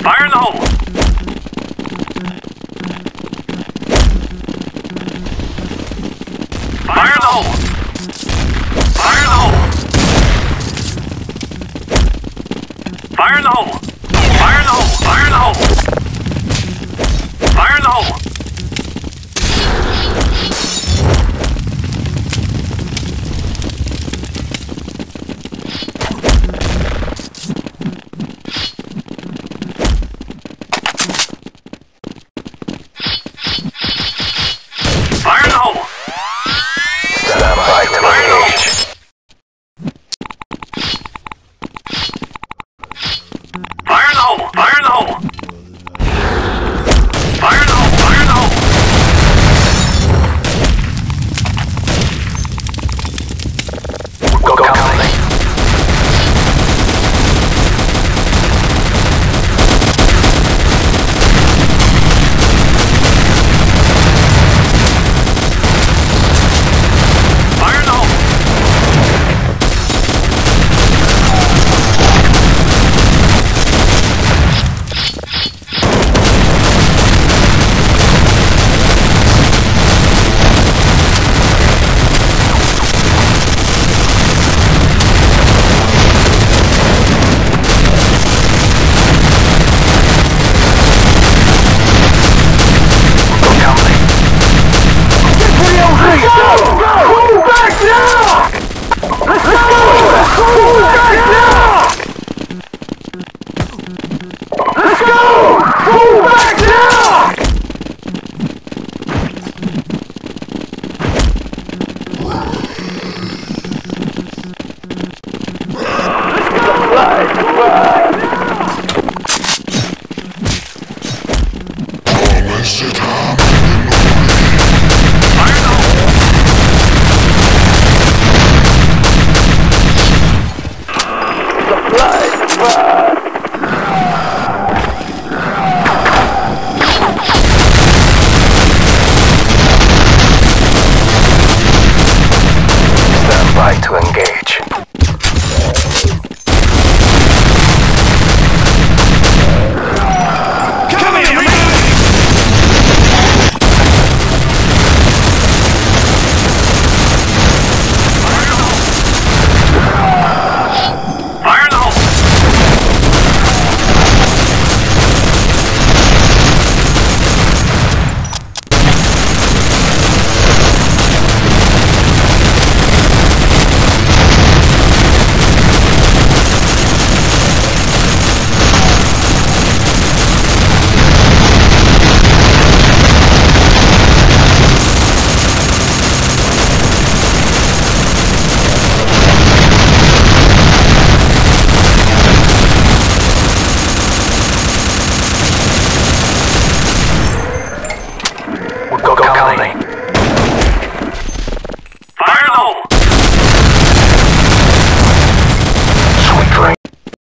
Fire in the hole. Fire in the hole. Fire in the hole. Fire in the hole.